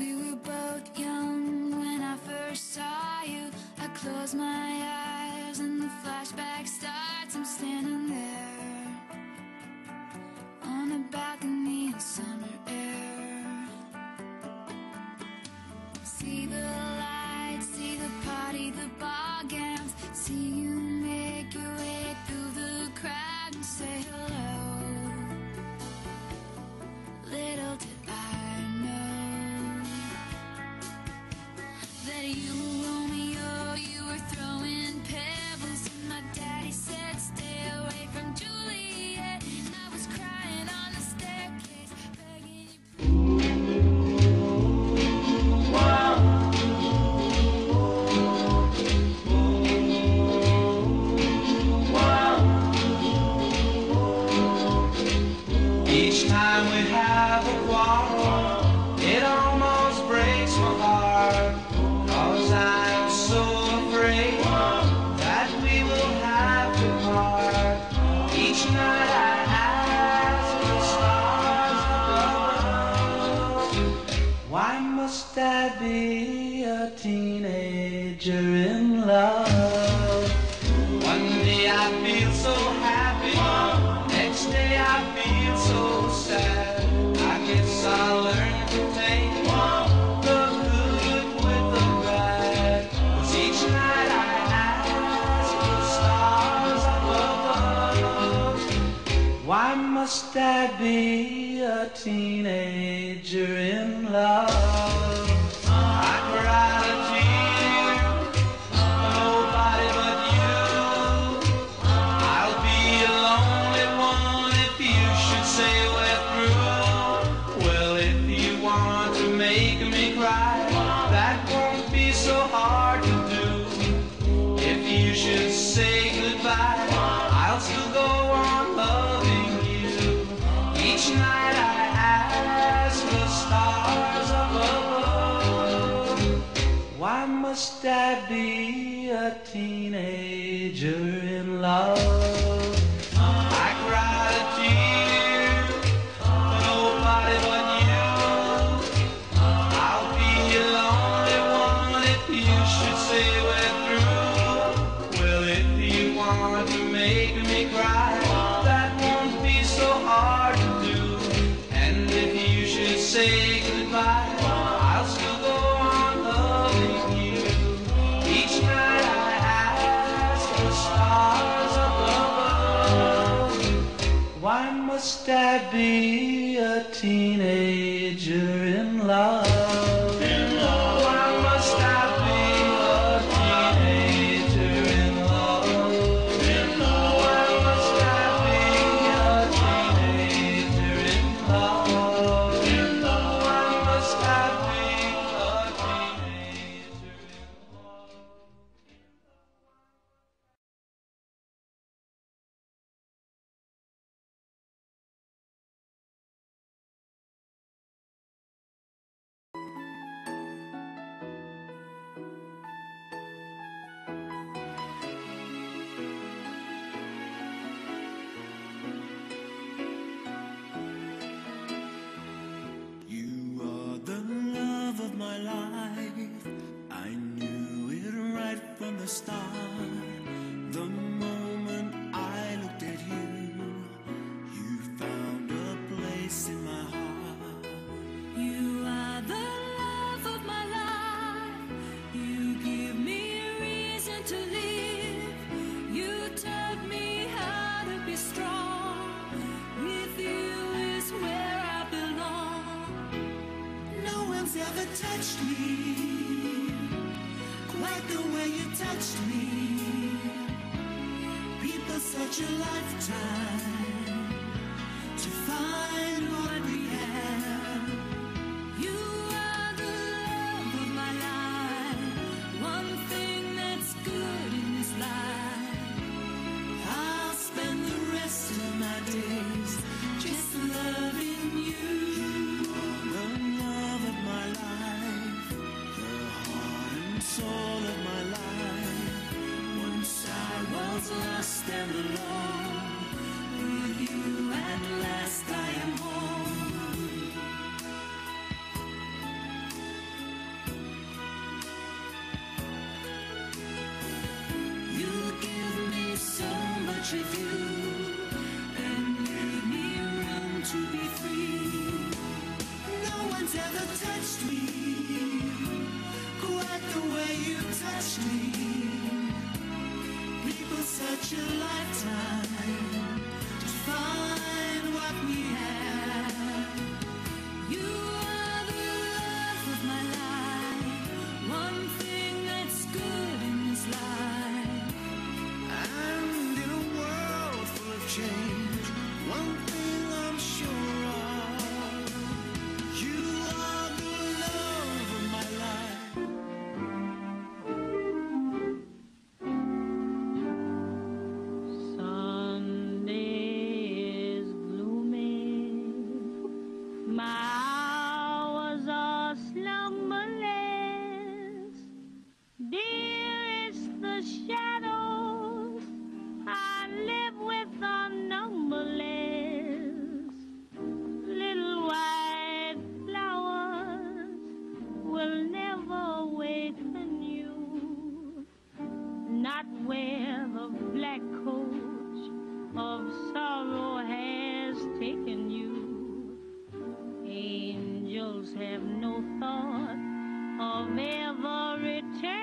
We were both young when I first saw you. I closed my eyes must I be a teenager in love? major in love. seen star. The moment I looked at you, you found a place in my heart. You are the love of my life. You give me reason to live. You taught me how to be strong. With you is where I belong. No one's ever touched me. your a lifetime to find what it. she vu the black coach of sorrow has taken you. Angels have no thought of ever returning.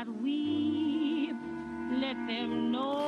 not weep. Let them know.